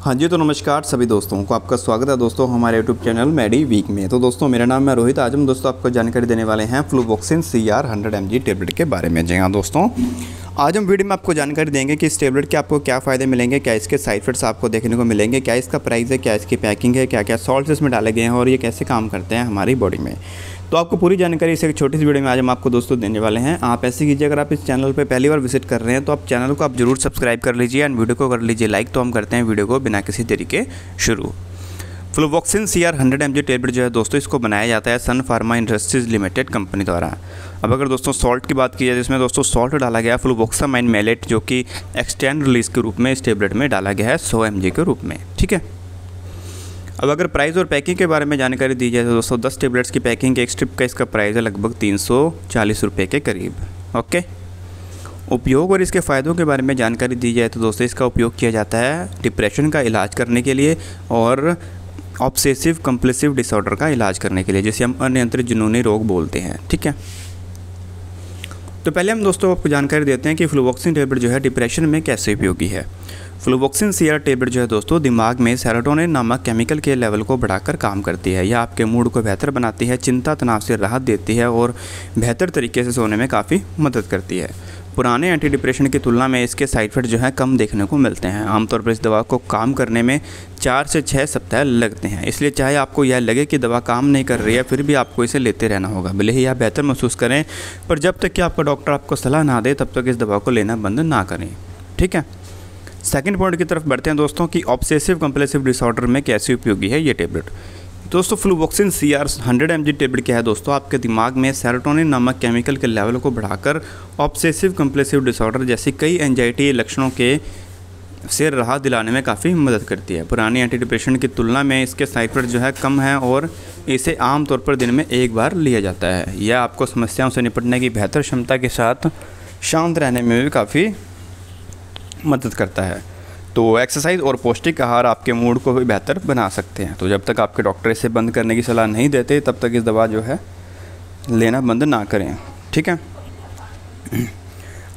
हाँ जी तो नमस्कार सभी दोस्तों को आपका स्वागत है दोस्तों हमारे यूट्यूब चैनल मेडी वीक में। तो दोस्तों, मेरा नाम है रोहित। आज़म दोस्तों आपको जानकारी देने वाले हैं Fluvoxin C R hundred M G tablet के बारे में। जी हाँ दोस्तों आज हम वीडियो में आपको जानकारी देंगे कि इस टेबलेट के आपको क्या फ़ायदे मिलेंगे, क्या इसके साइड इफेक्ट्स आपको देखने को मिलेंगे, क्या इसका प्राइस है, क्या इसकी पैकिंग है क्या क्या सॉल्ट इसमें डाले गए हैं और ये कैसे काम करते हैं हमारी बॉडी में। तो आपको पूरी जानकारी इस एक छोटी सी वीडियो में आज हम आपको दोस्तों देने वाले हैं। आप ऐसे कीजिए, अगर आप इस चैनल पर पहली बार विज़िट कर रहे हैं तो आप चैनल को आप ज़रूर सब्सक्राइब कर लीजिए एंड वीडियो को कर लीजिए लाइक तो हम करते हैं वीडियो को बिना किसी तरीके शुरू। Fluvoxin C R hundred M G tablet जो है दोस्तों, इसको बनाया जाता है Sun Pharma Industries Limited company द्वारा। अब अगर दोस्तों सॉल्ट की बात की जाए तो इसमें दोस्तों सॉल्ट डाला गया फ्लोवॉक्सामाइन मेलेट जो कि एक्सटेंड रिलीज़ के रूप में इस टेबलेट में डाला गया है सौ एम के रूप में, ठीक है? अब अगर प्राइस और पैकिंग के बारे में जानकारी दी जाए तो दोस्तों दस टेबलेट्स की पैकिंग एक स्ट्रिप का इसका प्राइस है लगभग तीन रुपये के करीब ओके उपयोग और इसके फ़ायदों के बारे में जानकारी दी जाए तो दोस्तों इसका उपयोग किया जाता है डिप्रेशन का इलाज करने के लिए और ऑब्सेसिव कंप्लेसिव डिसऑर्डर का इलाज करने के लिए, जिसे हम अनियंत्रित जुनूनी रोग बोलते हैं, ठीक है? तो पहले हम दोस्तों आपको जानकारी देते हैं कि फ्लूवॉक्सिन टेबलेट जो है डिप्रेशन में कैसे उपयोगी है। फ्लूवॉक्सिन सीआर टेबलेट जो है दोस्तों, दिमाग में सेरोटोनिन नामक केमिकल के लेवल को बढ़ाकर काम करती है, यह आपके मूड को बेहतर बनाती है, चिंता, तनाव से राहत देती है और बेहतर तरीके से सोने में काफ़ी मदद करती है। पुराने एंटी डिप्रेशन की तुलना में इसके साइड इफ़ेक्ट जो है कम देखने को मिलते हैं। आमतौर पर इस दवा को काम करने में चार से छः सप्ताह लगते हैं। इसलिए चाहे आपको यह लगे कि दवा काम नहीं कर रही है, फिर भी आपको इसे लेते रहना होगा। भले ही आप बेहतर महसूस करें, पर जब तक कि आपका डॉक्टर आपको सलाह ना दे, तब तक इस दवा को लेना बंद ना करें। ठीक है? सेकेंड पॉइंट की तरफ़ बढ़ते हैं दोस्तों कि ऑब्सेसिव कंप्लेसिव डिसऑर्डर में कैसे उपयोगी है ये टेबलेट दोस्तों Fluvoxin C R hundred M G tablet क्या है दोस्तों? आपके दिमाग में सेरोटोनिन नामक केमिकल के लेवल को बढ़ाकर ऑब्सेसिव कंप्लेसिव डिसऑर्डर जैसी कई एंजाइटी लक्षणों के से राहत दिलाने में काफ़ी मदद करती है। पुरानी एंटी डिप्रेशन की तुलना में इसके साइड जो है कम है और इसे आम तौर पर दिन में एक बार लिया जाता है। यह आपको समस्याओं से निपटने की बेहतर क्षमता के साथ शांत रहने में भी काफ़ी मदद करता है। तो एक्सरसाइज और पौष्टिक आहार आपके मूड को भी बेहतर बना सकते हैं। तो जब तक आपके डॉक्टर इसे बंद करने की सलाह नहीं देते, तब तक इस दवा जो है लेना बंद ना करें। ठीक है?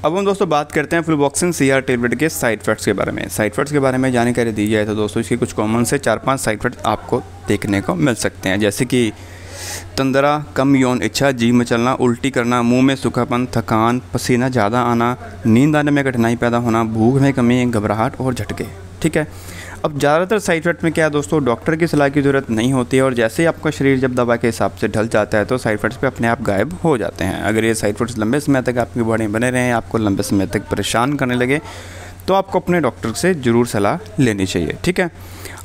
अब हम दोस्तों बात करते हैं फ्लूबॉक्सिन सी आर टेबलेट के साइड इफेक्ट्स के बारे में। साइड इफेक्ट्स के बारे में जानकारी दी जाए तो दोस्तों इसके कुछ कॉमन से चार पाँच साइड इफ़ेक्ट आपको देखने को मिल सकते हैं। जैसे कि तंदरा, कम यौन इच्छा जी में चलना, उल्टी करना, मुँह में सूखापन, थकान, पसीना ज़्यादा आना, नींद आने में कठिनाई पैदा होना, भूख में कमी, घबराहट और झटके, ठीक है? अब ज़्यादातर साइड इफ़ेक्ट में क्या है दोस्तों, डॉक्टर की सलाह की ज़रूरत नहीं होती है और जैसे ही आपका शरीर जब दवा के हिसाब से ढल जाता है तो साइड इफेक्ट्स पे अपने आप गायब हो जाते हैं। अगर ये साइड इफेक्ट्स लंबे समय तक आपकी बॉडी में बने रहें, आपको लंबे समय तक परेशान करने लगे तो आपको अपने डॉक्टर से ज़रूर सलाह लेनी चाहिए, ठीक है?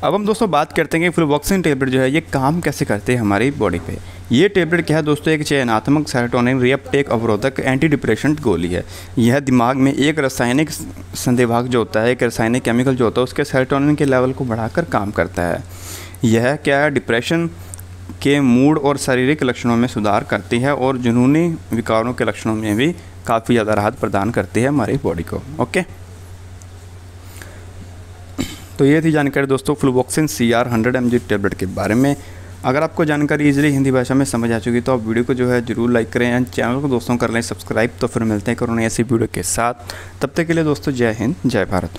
अब हम दोस्तों बात करते हैं कि फ्लूवॉक्सिन टेबलेट जो है, ये काम कैसे करते हैं हमारी बॉडी पे? ये टेबलेट क्या है दोस्तों? एक चयनात्मक सेरोटोनिन रिएप्टेक अवरोधक एंटी डिप्रेशन गोली है। यह दिमाग में एक रासायनिक संदेभाग जो होता है, एक रासायनिक केमिकल जो होता है, उसके सेरोटोनिन के लेवल को बढ़ाकर काम करता है। यह क्या है? डिप्रेशन के मूड और शारीरिक लक्षणों में सुधार करती है और जुनूनी विकारों के लक्षणों में भी काफ़ी ज़्यादा राहत प्रदान करती है हमारी बॉडी को ओके तो ये थी जानकारी दोस्तों Fluvoxin C R hundred M G tablet के बारे में। अगर आपको जानकारी इजीली हिंदी भाषा में समझ आ चुकी तो आप वीडियो को जो है ज़रूर लाइक करें एंड चैनल को दोस्तों कर लें सब्सक्राइब तो फिर मिलते हैं करोना ऐसी वीडियो के साथ। तब तक के लिए दोस्तों जय हिंद, जय भारत।